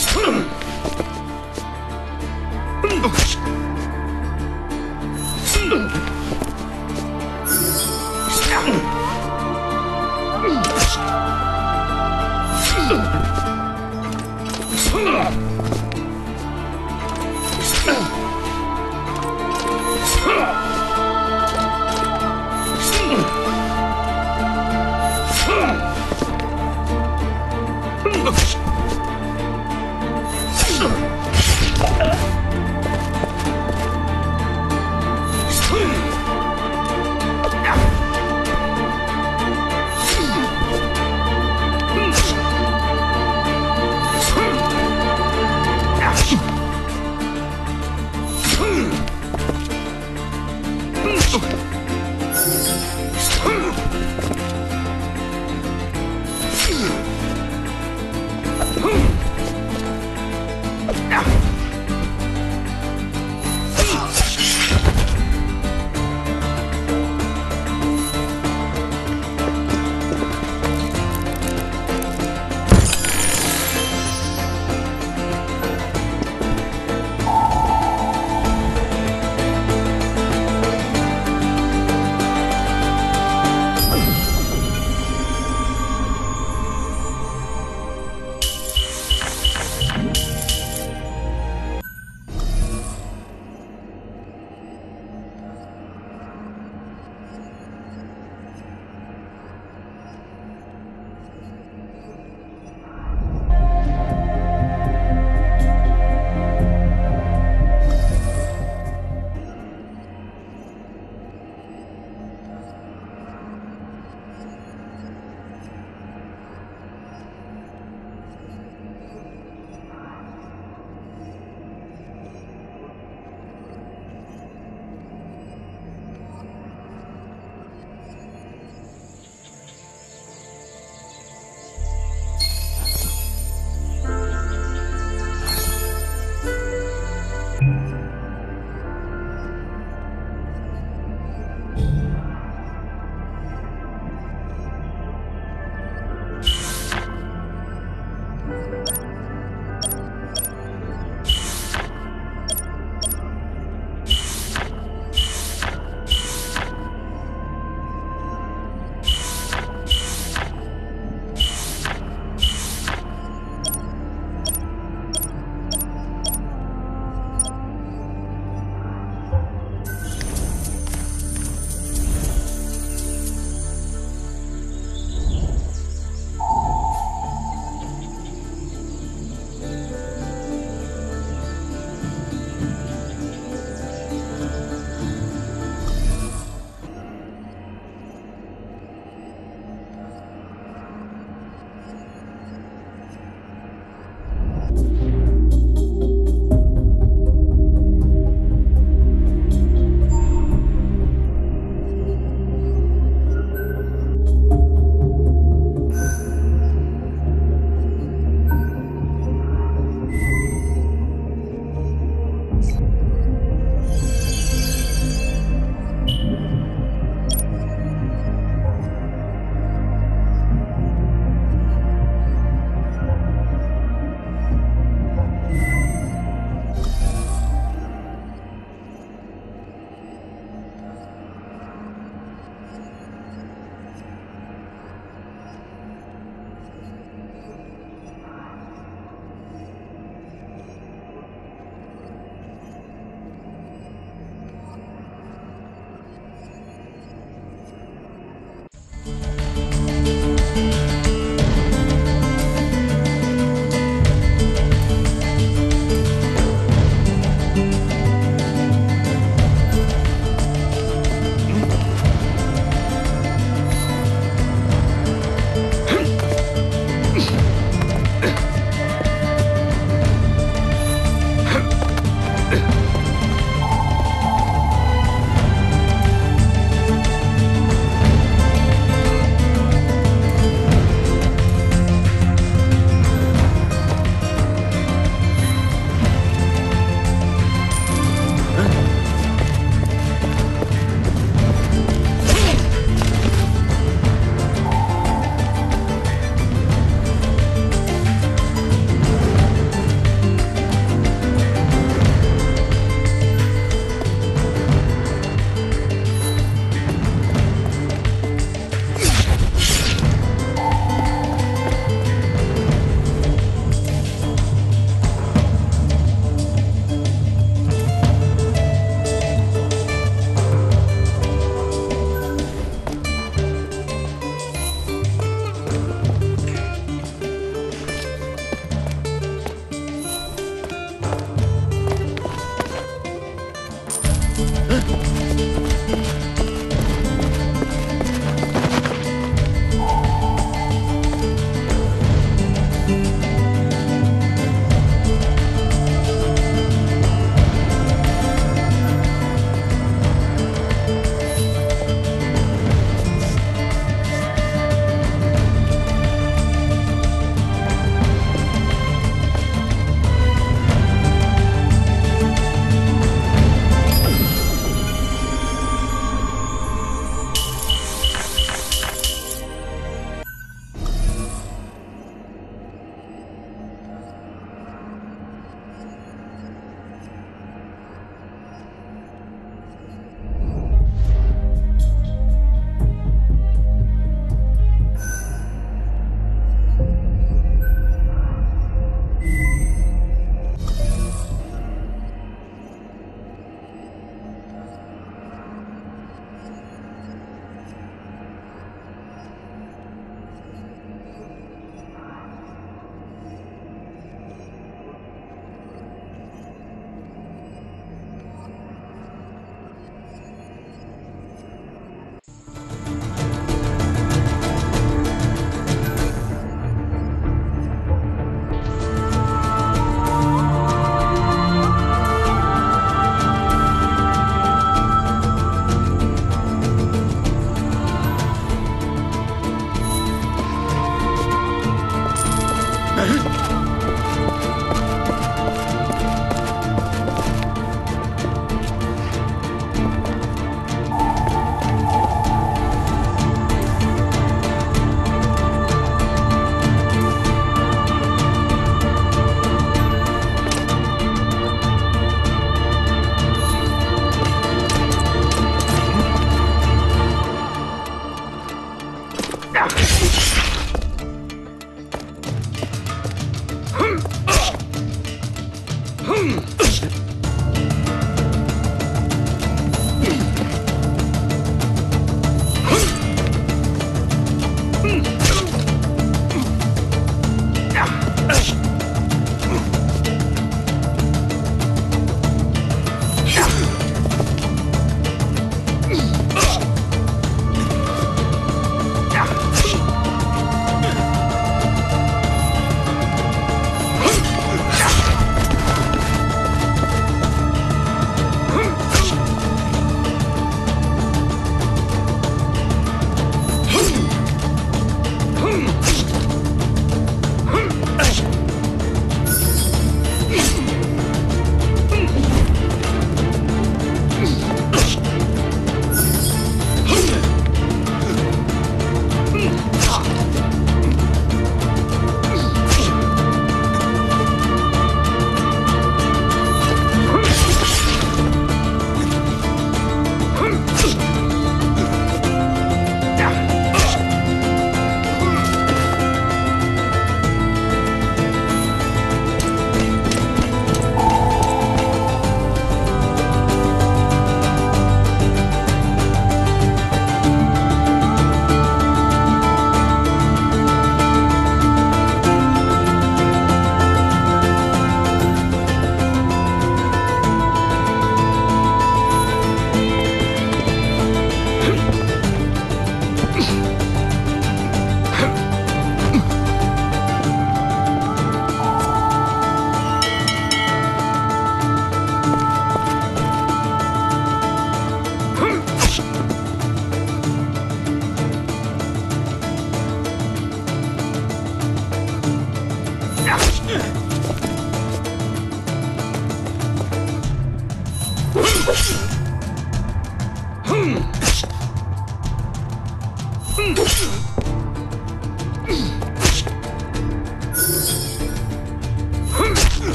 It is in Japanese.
うん